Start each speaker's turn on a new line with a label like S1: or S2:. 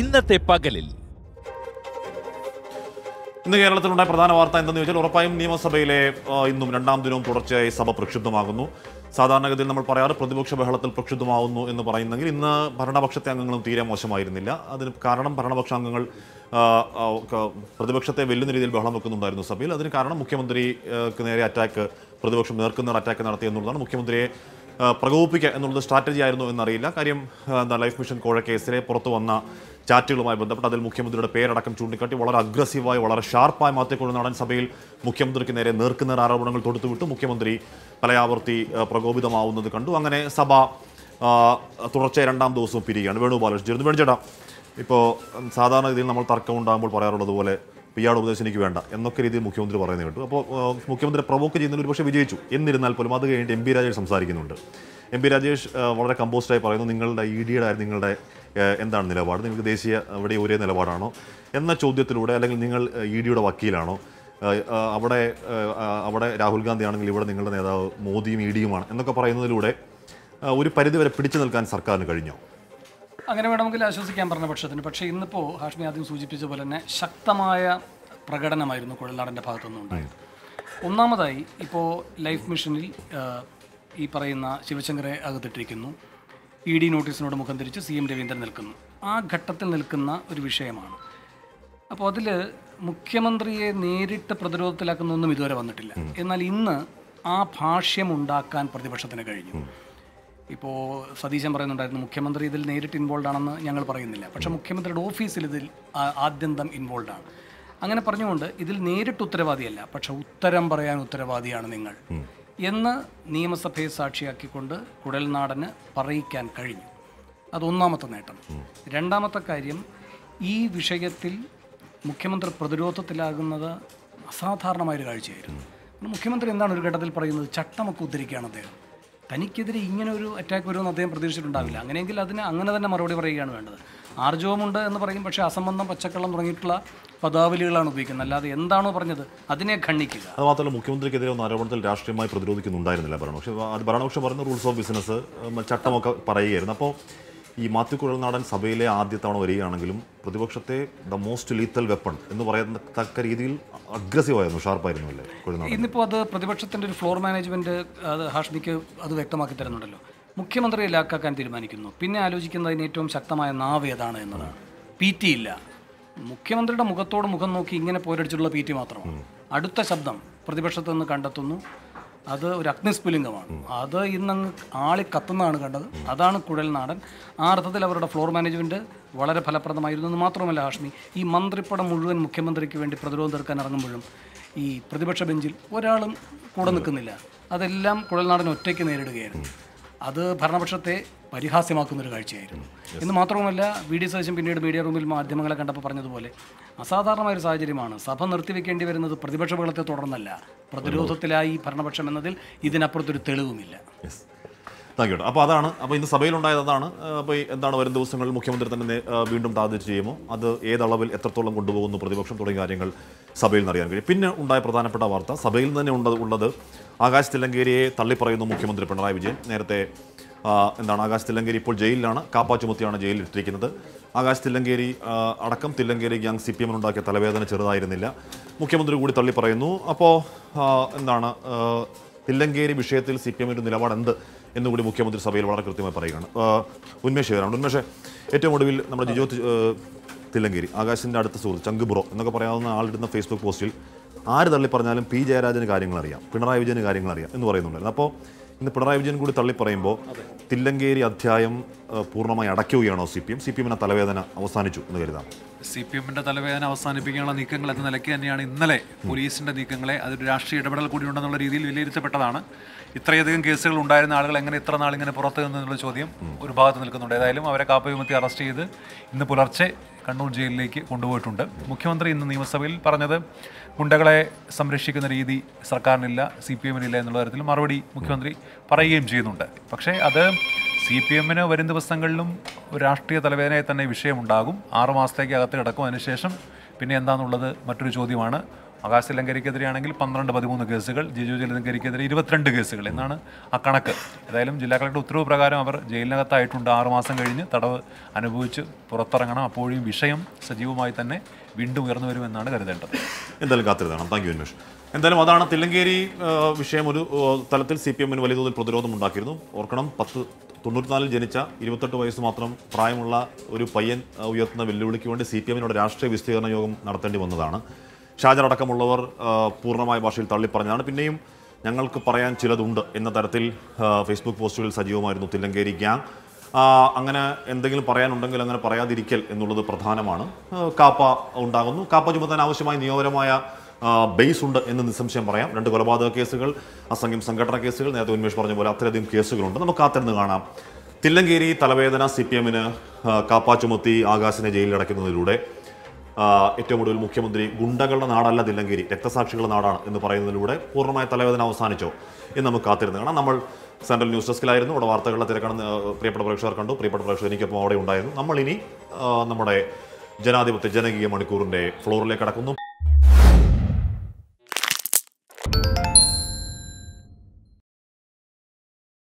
S1: ഇന്നത്തെ പകലിൽ.
S2: ഇന്ന് കേരളത്തിലുണ്ടായ പ്രധാന വാർത്ത എന്തെന്ന് ചോദിച്ചാൽ ഉറപ്പായും നിയമസഭയിലെ ഇന്നും രണ്ടാം ദിനവും തുടർച്ചയായി സഭ പ്രക്ഷുബ്ധമാകുന്നു. സാധാരണഗതിയിൽ നമ്മൾ പറയാറ് പ്രതിപക്ഷ ബഹളത്തിൽ പ്രക്ഷുബ്ധമാവുന്നു എന്ന് പറയുന്നെങ്കിൽ ഇന്ന് ഭരണപക്ഷത്തെ അംഗങ്ങളും തീരെ മോശമായിരുന്നില്ല. അതിന് കാരണം ഭരണപക്ഷ അംഗങ്ങൾ പ്രതിപക്ഷത്തെ വെല്ലുന്ന രീതിയിൽ ബഹളം വെക്കുന്നുണ്ടായിരുന്നു സഭയിൽ. അതിന് കാരണം മുഖ്യമന്ത്രിക്ക് നേരെ അറ്റാക്ക് പ്രതിപക്ഷം നേർക്കുന്ന അറ്റാക്ക് നടത്തി എന്നുള്ളതാണ്. മുഖ്യമന്ത്രിയെ പ്രകോപിപ്പിക്കുക എന്നുള്ളത് സ്ട്രാറ്റജി ആയിരുന്നു എന്നറിയില്ല. കാര്യം എന്താ ലൈഫ് മിഷൻ കോഴ കേസിലെ പുറത്തു വന്ന ചാറ്റുകളുമായി ബന്ധപ്പെട്ട് അതിൽ മുഖ്യമന്ത്രിയുടെ പേരടക്കം ചൂണ്ടിക്കാട്ടി വളരെ അഗ്രസീവായി വളരെ ഷാർപ്പായി മാറ്റിക്കൊണ്ട് നടൻ സഭയിൽ മുഖ്യമന്ത്രിക്ക് നേരെ നേർക്കുന്ന ആരോപണങ്ങൾ തൊടുത്തുവിട്ട് മുഖ്യമന്ത്രി പലയാവർത്തി പ്രകോപിതമാവുന്നത് കണ്ടു. അങ്ങനെ സഭ തുടർച്ച രണ്ടാം ദിവസവും പിരിയുകയാണ്. വേണുഗോപാലകൃഷ്ണൻ ചേർന്ന് വേണിച്ചേട്ടാ ഇപ്പോൾ സാധാരണ രീതിയിൽ നമ്മൾ തർക്കം ഉണ്ടാകുമ്പോൾ പറയാറുള്ളത് പോലെ ഇയാളുടെ ഉപദേശം എനിക്ക് വേണ്ട എന്നൊക്കെ രീതിയിൽ മുഖ്യമന്ത്രി പറയുന്നത് കേട്ടു. അപ്പോൾ മുഖ്യമന്ത്രി പ്രവോക്ക് ചെയ്യുന്നതിൽ ഒരുപക്ഷെ വിജയിച്ചു എന്നിരുന്നാൽ പോലും അത് കഴിഞ്ഞിട്ട് എം പി രാജേഷ് സംസാരിക്കുന്നുണ്ട്. എം പി രാജേഷ് വളരെ കമ്പോസ്റ്റായി പറയുന്നു നിങ്ങളുടെ ഇ ഡിയുടെ നിങ്ങളുടെ എന്താണ് നിലപാട്? നിങ്ങൾക്ക് ദേശീയ ഇവിടെ ഒരേ നിലപാടാണോ? എന്ന ചോദ്യത്തിലൂടെ അല്ലെങ്കിൽ നിങ്ങൾ ഇ ഡിയുടെ വക്കീലാണോ? അവിടെ അവിടെ രാഹുൽ ഗാന്ധി ആണെങ്കിൽ ഇവിടെ നിങ്ങളുടെ നേതാവ് മോദിയും ഇ ഡിയുമാണ് എന്നൊക്കെ പറയുന്നതിലൂടെ ഒരു പരിധിവരെ പിടിച്ചു നിൽക്കാൻ സർക്കാരിന് കഴിഞ്ഞോ?
S3: അങ്ങനെ വേണമെങ്കിൽ ആശ്വസിക്കാൻ പറഞ്ഞ പക്ഷത്തിന്. പക്ഷേ ഇന്നിപ്പോൾ ഹാഷ്മി ആദ്യം സൂചിപ്പിച്ച പോലെ തന്നെ ശക്തമായ പ്രകടനമായിരുന്നു കുഴൽനാടന്റെ ഭാഗത്തുനിന്നുണ്ടായത് ഒന്നാമതായി ഇപ്പോൾ ലൈഫ് മിഷനിൽ ഈ പറയുന്ന ശിവശങ്കറെ അകത്തിട്ടിരിക്കുന്നു. ഇ ഡി നോട്ടീസിനോട് മുഖം തിരിച്ച് സി എം രവീന്ദ്രൻ നിൽക്കുന്നു. ആ ഘട്ടത്തിൽ നിൽക്കുന്ന ഒരു വിഷയമാണ്. അപ്പോൾ അതിൽ മുഖ്യമന്ത്രിയെ നേരിട്ട് പ്രതിരോധത്തിലാക്കുന്നൊന്നും ഇതുവരെ വന്നിട്ടില്ല. എന്നാൽ ഇന്ന് ആ ഭാഷ്യം ഉണ്ടാക്കാൻ പ്രതിപക്ഷത്തിന് കഴിഞ്ഞു. ഇപ്പോൾ സതീശൻ പറയുന്നുണ്ടായിരുന്നു മുഖ്യമന്ത്രി ഇതിൽ നേരിട്ട് ഇൻവോൾവ് ആണെന്ന് ഞങ്ങൾ പറയുന്നില്ല. പക്ഷേ മുഖ്യമന്ത്രിയുടെ ഓഫീസിൽ ഇതിൽ ആദ്യന്തം ഇൻവോൾവ് ആണ്. അങ്ങനെ പറഞ്ഞുകൊണ്ട് ഇതിൽ നേരിട്ട് ഉത്തരവാദിയല്ല പക്ഷെ ഉത്തരം പറയാൻ ഉത്തരവാദിയാണ് നിങ്ങൾ എന്ന് നിയമസഭയെ സാക്ഷിയാക്കിക്കൊണ്ട് കുടൽനാടന് പറയിക്കാൻ കഴിഞ്ഞു. അതൊന്നാമത്തെ നേട്ടം. രണ്ടാമത്തെ കാര്യം ഈ വിഷയത്തിൽ മുഖ്യമന്ത്രി പ്രതിരോധത്തിലാകുന്നത് അസാധാരണമായൊരു കാഴ്ചയായിരുന്നു. മുഖ്യമന്ത്രി എന്താണ് ഒരു ഘട്ടത്തിൽ പറയുന്നത്? ചട്ടമൊക്കെ ഉദ്ധരിക്കുകയാണ് അദ്ദേഹം. തനിക്കെതിരെ ഇങ്ങനെ ഒരു അറ്റാക്ക് വരുമെന്ന് അദ്ദേഹം പ്രതീക്ഷിച്ചിട്ടുണ്ടാവില്ല. അങ്ങനെയെങ്കിൽ അതിന് അങ്ങനെ തന്നെ മറുപടി പറയുകയാണ് വേണ്ടത്. ആർജവമുണ്ട് എന്ന് പറയും പക്ഷേ അസംബന്ധം പച്ചക്കള്ളം തുടങ്ങിയിട്ടുള്ള പദാവലികളാണ് ഉപയോഗിക്കുന്നത്. അല്ലാതെ എന്താണോ പറഞ്ഞത് അതിനെ ഖണ്ഡിക്കുക
S2: അത് മാത്രമല്ല മുഖ്യമന്ത്രിക്കെതിരെ ഒന്നും ആരോപണത്തിൽ രാഷ്ട്രീയമായി പ്രതിരോധിക്കുന്നുണ്ടായിരുന്നില്ല ഭരണപക്ഷം. അത് ഭരണപക്ഷം പറയുന്ന റൂൾസ് ഓഫ് ബിസിനസ് ചട്ടമൊക്കെ പറയുകയായിരുന്നു. അപ്പോൾ ഈ മാത്യു കുഴൽനാടൻ സഭയിലെ ആദ്യ തവണ വരികയാണെങ്കിലും പ്രതിപക്ഷത്തെ ദ മോസ്റ്റ് ലീത്തൽ വെപ്പൺ എന്ന് പറയത്തക്ക തക്ക രീതിയിൽ അഗ്രസീവായിരുന്നു ഷാർപ്പായിരുന്നു അല്ലേ കുഴൽനാടൻ
S3: ഇന്നിപ്പോൾ അത് പ്രതിപക്ഷത്തിന്റെ ഒരു ഫ്ലോർ മാനേജ്മെന്റ് അത് ഹാഷ്മിക്ക് അത് വ്യക്തമാക്കി തരുന്നുണ്ടല്ലോ. മുഖ്യമന്ത്രിയെ ലാക്കാക്കാൻ തീരുമാനിക്കുന്നു. പിന്നെ ആലോചിക്കുന്നതിന് ഏറ്റവും ശക്തമായ നാവ് ഏതാണ് എന്നതാണ് പി ടി ഇല്ല. മുഖ്യമന്ത്രിയുടെ മുഖത്തോട് മുഖം നോക്കി ഇങ്ങനെ പോരടിച്ചിട്ടുള്ള പി ടി മാത്രമാണ്. അടുത്ത ശബ്ദം പ്രതിപക്ഷത്തു നിന്ന് കണ്ടെത്തുന്നു. അത് ഒരു അഗ്നിസ്ഫുലിംഗമാണ്. അത് ഇന്നങ്ങ് ആളി കത്തുന്നതാണ് കണ്ടത്. അതാണ് കുഴൽ നാടൻ. ആ അർത്ഥത്തിൽ അവരുടെ ഫ്ലോർ മാനേജ്മെന്റ് വളരെ ഫലപ്രദമായിരുന്നു എന്ന് മാത്രമല്ല ഹാഷ്മി. ഈ മന്ത്രിപ്പടം മുഴുവൻ മുഖ്യമന്ത്രിക്ക് വേണ്ടി പ്രതിരോധം തീർക്കാൻ ഇറങ്ങുമ്പോഴും ഈ പ്രതിപക്ഷ ബെഞ്ചിൽ ഒരാളും കൂടെ നിൽക്കുന്നില്ല. അതെല്ലാം കുഴൽനാടൻ ഒറ്റയ്ക്ക് നേരിടുകയായിരുന്നു. അത് ഭരണപക്ഷത്തെ പരിഹാസ്യമാക്കുന്ന ഒരു കാഴ്ചയായിരുന്നു എന്ന് മാത്രവുമല്ല വി ഡി സതീശൻ പിന്നീട് മീഡിയ റൂമിൽ മാധ്യമങ്ങളെ കണ്ടപ്പോൾ പറഞ്ഞതുപോലെ അസാധാരണമായ ഒരു സാഹചര്യമാണ്. സഭ നിർത്തിവെക്കേണ്ടി വരുന്നത് പ്രതിപക്ഷ ബഹളത്തെ തുടർന്നല്ല. പ്രതിരോധത്തിലായി ഭരണപക്ഷം എന്നതിൽ ഇതിനപ്പുറത്തൊരു തെളിവുമില്ല.
S2: താങ്ക് അപ്പോൾ അതാണ് അപ്പോൾ ഇന്ന് സഭയിലുണ്ടായത് അതാണ് അപ്പോൾ എന്താണ് വരും ദിവസങ്ങളിൽ മുഖ്യമന്ത്രി തന്നെ വീണ്ടും താതിച്ച് ചെയ്യുമോ? അത് ഏതളവിൽ എത്രത്തോളം കൊണ്ടുപോകുന്നു പ്രതിപക്ഷം തുടങ്ങിയ കാര്യങ്ങൾ സഭയിൽ നിന്ന് അറിയാൻ കഴിയും. പിന്നെ ഉണ്ടായ പ്രധാനപ്പെട്ട വാർത്ത സഭയിൽ തന്നെ ഉള്ളത് ഉള്ളത് ആകാശ് തില്ലങ്കേരിയെ തള്ളിപ്പറയുന്നു മുഖ്യമന്ത്രി പിണറായി വിജയൻ. നേരത്തെ എന്താണ് ആകാശ് തില്ലങ്കേരി ഇപ്പോൾ ജയിലിലാണ്. കാപ്പാ ചുമത്തിയാണ് ജയിലിൽ ഇട്ടിരിക്കുന്നത് ആകാശ് തില്ലങ്കേരി അടക്കം തില്ലങ്കേരി ഗ്യാങ് സി പി എമ്മിനുണ്ടാക്കിയ തലവേദന ചെറുതായിരുന്നില്ല. മുഖ്യമന്ത്രി കൂടി തള്ളി പറയുന്നു അപ്പോൾ എന്താണ് തില്ലങ്കേരി വിഷയത്തിൽ സി പി എമ്മിന്റെ നിലപാട് എന്ത് എന്നുകൂടി മുഖ്യമന്ത്രി സഭയിൽ വളരെ കൃത്യമായി പറയുകയാണ്. ഉന്മേഷ് വരാണ് ഉന്മേഷ് ഏറ്റവും ഒടുവിൽ നമ്മുടെ ജിജോ തില്ലങ്കേരി ആകാശിന്റെ അടുത്ത സുഹൃത്ത് ചങ്കുബ്രോ എന്നൊക്കെ പറയാവുന്ന ആളിടുന്ന ഫേസ്ബുക്ക് പോസ്റ്റിൽ ആര് തള്ളി പറഞ്ഞാലും പി ജയരാജന് കാര്യങ്ങൾ അറിയാം പിണറായി വിജയന് കാര്യങ്ങൾ അറിയാം എന്ന് പറയുന്നുണ്ടായിരുന്നു. അപ്പോൾ ഇന്ന് പിണറായി വിജയൻ കൂടി തള്ളി പറയുമ്പോൾ തില്ലങ്കേരി അധ്യായം പൂർണമായി അടയ്ക്കുകയാണോ C P M C P എമ്മിന്റെ തലവേദന അവസാനിച്ചു എന്ന് കരുതാം.
S4: സി പി എമ്മിന്റെ തലവേദന അവസാനിപ്പിക്കാനുള്ള നീക്കങ്ങൾ എന്ന നിലയ്ക്ക് തന്നെയാണ് ഇന്നലെ പോലീസിന്റെ നീക്കങ്ങളെ അതൊരു രാഷ്ട്രീയ ഇടപെടൽ കൂടി ഉണ്ടെന്നുള്ള രീതിയിൽ വിലയിരുത്തപ്പെട്ടതാണ്. ഇത്രയധികം കേസുകൾ ഉണ്ടായിരുന്ന ആളുകൾ എങ്ങനെ ഇത്ര നാൾ ഇങ്ങനെ പുറത്തു നിന്നുള്ള ചോദ്യം ഒരു ഭാഗത്ത് നിൽക്കുന്നുണ്ട്. ഏതായാലും അവരെ കാപ്പ വിമത്തി അറസ്റ്റ് ചെയ്ത് ഇന്ന് പുലർച്ചെ കണ്ണൂർ ജയിലിലേക്ക് കൊണ്ടുപോയിട്ടുണ്ട്. മുഖ്യമന്ത്രി ഇന്ന് നിയമസഭയിൽ പറഞ്ഞത് ഗുണ്ടകളെ സംരക്ഷിക്കുന്ന രീതി സർക്കാരിനില്ല സി പി എമ്മിനില്ല എന്നുള്ള തരത്തിൽ മറുപടി മുഖ്യമന്ത്രി പറയുകയും ചെയ്യുന്നുണ്ട്. പക്ഷേ അത് സി പി എമ്മിന് വരും ദിവസങ്ങളിലും രാഷ്ട്രീയ തലവേദനയെ തന്നെ വിഷയമുണ്ടാകും. ആറ് മാസത്തേക്ക് അകത്ത് കിടക്കും. അതിനുശേഷം പിന്നെ എന്താണെന്നുള്ളത് മറ്റൊരു ചോദ്യമാണ്. ആകാശ് തിലങ്കരിക്കെതിരെയാണെങ്കിൽ പന്ത്രണ്ട് പതിമൂന്ന് കേസുകൾ ജിജു ജലങ്കരിക്കെതിരെ ഇരുപത്തിരണ്ട് കേസുകൾ എന്നാണ് ആ കണക്ക്. ഏതായാലും ജില്ലാ കളക്ടർ ഉത്തരവ് പ്രകാരം അവർ ജയിലിനകത്തായിട്ടുണ്ട്. ആറുമാസം കഴിഞ്ഞ് തടവ് അനുഭവിച്ച് പുറത്തിറങ്ങണം. അപ്പോഴും വിഷയം സജീവമായി തന്നെ വീണ്ടും ഉയർന്നു വരുമെന്നാണ് കരുതേണ്ടത്.
S2: എന്തായാലും കാത്തിരുന്നതാണ് താങ്ക് യു അന്വേഷ് എന്തായാലും അതാണ് തില്ലങ്കേരി വിഷയം ഒരു തലത്തിൽ സി പി എമ്മിന് വലിയ തോതിൽ പ്രതിരോധം ഉണ്ടാക്കിയിരുന്നു. ഓർക്കണം പത്ത് തൊണ്ണൂറ്റിനാലിൽ ജനിച്ച ഇരുപത്തെട്ട് വയസ്സ് മാത്രം പ്രായമുള്ള ഒരു പയ്യൻ ഉയർത്തുന്ന വെല്ലുവിളിക്ക് വേണ്ടി സി പി എമ്മിനോട് രാഷ്ട്രീയ വിസ്തീർണ യോഗം നടത്തേണ്ടി വന്നതാണ്. ഷാജർ അടക്കമുള്ളവർ പൂർണമായ ഭാഷയിൽ തള്ളിപ്പറഞ്ഞതാണ്. പിന്നെയും ഞങ്ങൾക്ക് പറയാൻ ചിലതുണ്ട് എന്ന തരത്തിൽ ഫേസ്ബുക്ക് പോസ്റ്റുകളിൽ സജീവമായിരുന്നു തില്ലങ്കേരി ഗ്യാങ്. അങ്ങനെ എന്തെങ്കിലും പറയാനുണ്ടെങ്കിൽ അങ്ങനെ പറയാതിരിക്കൽ എന്നുള്ളത് പ്രധാനമാണ്. കാപ്പ ഉണ്ടാകുന്നു. കാപ്പ ചുമത്താൻ ആവശ്യമായ നിയമപരമായ ബേസ് ഉണ്ട് എന്ന് നിസ്സംശയം പറയാം. രണ്ട് കൊലപാതക കേസുകൾ അസംഖ്യം സംഘടന കേസുകൾ നേരത്തെ ഉന്മേഷ് പറഞ്ഞ പോലെ അത്രയധികം കേസുകളുണ്ട്. നമുക്ക് കാത്തിരുന്ന് കാണാം. തില്ലങ്കേരി തലവേദന സി പി എമ്മിന് കാപ്പ ചുമത്തി ആകാശിനെ ജയിലിലടയ്ക്കുന്നതിലൂടെ ഏറ്റവും ഒടുവിൽ മുഖ്യമന്ത്രി ഗുണ്ടകളുടെ നാടല്ല ദില്ലങ്കേരി രക്തസാക്ഷികളുടെ നാടാണ് എന്ന് പറയുന്നതിലൂടെ പൂർണമായ തലവേദന അവസാനിച്ചോ എന്ന് നമുക്ക് കാത്തിരുന്ന്. കാണാം നമ്മൾ സെൻട്രൽ ന്യൂസ് ഡെസ്കിലായിരുന്നു. അവിടെ വാർത്തകളുടെ തിരക്കാണ് പ്രിയപ്പെട്ട പ്രേക്ഷകർ കണ്ടു. പ്രിയപ്പെട്ട പ്രേക്ഷകർ എനിക്കൊപ്പം അവിടെ ഉണ്ടായിരുന്നു. നമ്മളിനി നമ്മുടെ ജനാധിപത്യ ജനകീയ മണിക്കൂറിന്റെ ഫ്ലോറിലേക്ക് കടക്കുന്നു.